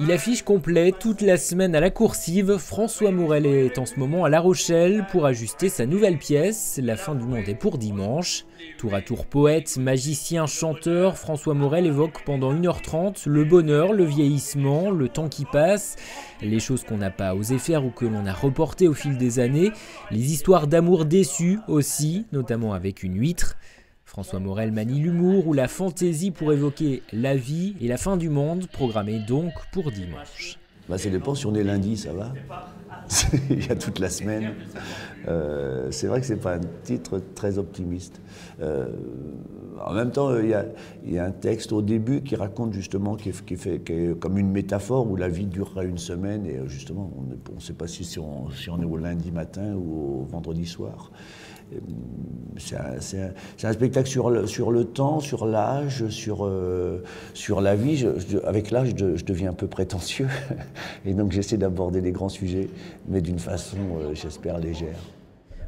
Il affiche complet toute la semaine à la coursive. François Morel est en ce moment à La Rochelle pour ajuster sa nouvelle pièce. La fin du monde est pour dimanche. Tour à tour poète, magicien, chanteur, François Morel évoque pendant 1h30 le bonheur, le vieillissement, le temps qui passe, les choses qu'on n'a pas osé faire ou que l'on a reportées au fil des années, les histoires d'amour déçues aussi, notamment avec une huître. François Morel manie l'humour ou la fantaisie pour évoquer la vie et la fin du monde, programmée donc pour dimanche. Bah, ça dépend, on lundi, ça va. Il y a toute la semaine. Euh, c'est vrai que c'est pas un titre très optimiste. Euh, en même temps, il y, a, un texte au début qui raconte justement, qui fait, comme une métaphore où la vie durera une semaine et justement, on ne sait pas si on, si on est au lundi matin ou au vendredi soir. C'est un, spectacle sur le, sur le temps, sur l'âge, sur, euh, sur la vie. avec l'âge, je, deviens un peu prétentieux. Et donc j'essaie d'aborder les grands sujets, mais d'une façon, euh, j'espère, légère.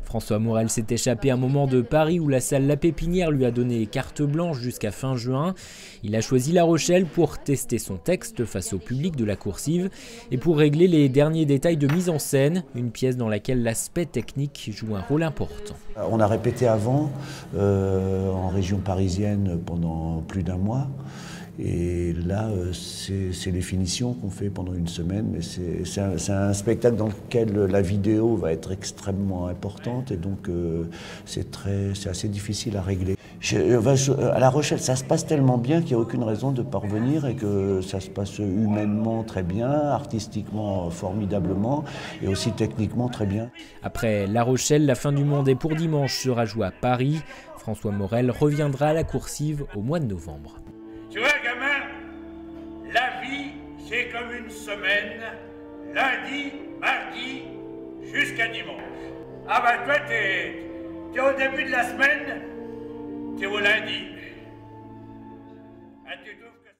François Morel s'est échappé un moment de Paris où la salle La Pépinière lui a donné carte blanche jusqu'à fin juin. Il a choisi La Rochelle pour tester son texte face au public de la coursive et pour régler les derniers détails de mise en scène, une pièce dans laquelle l'aspect technique joue un rôle important. On a répété avant euh, en région parisienne pendant plus d'un mois. Et là, euh, c'est les finitions qu'on fait pendant une semaine, mais c'est un, spectacle dans lequel la vidéo va être extrêmement importante et donc euh, c'est assez difficile à régler. à La Rochelle, ça se passe tellement bien qu'il n'y a aucune raison de parvenir et que ça se passe humainement très bien, artistiquement formidablement et aussi techniquement très bien. Après La Rochelle, la fin du monde est pour dimanche sera jouée à Paris. François Morel reviendra à la coursive au mois de novembre. Tu vois, gamin, la vie, c'est comme une semaine, lundi, mardi, jusqu'à dimanche. Ah bah toi, t'es, es au début de la semaine, t'es au lundi.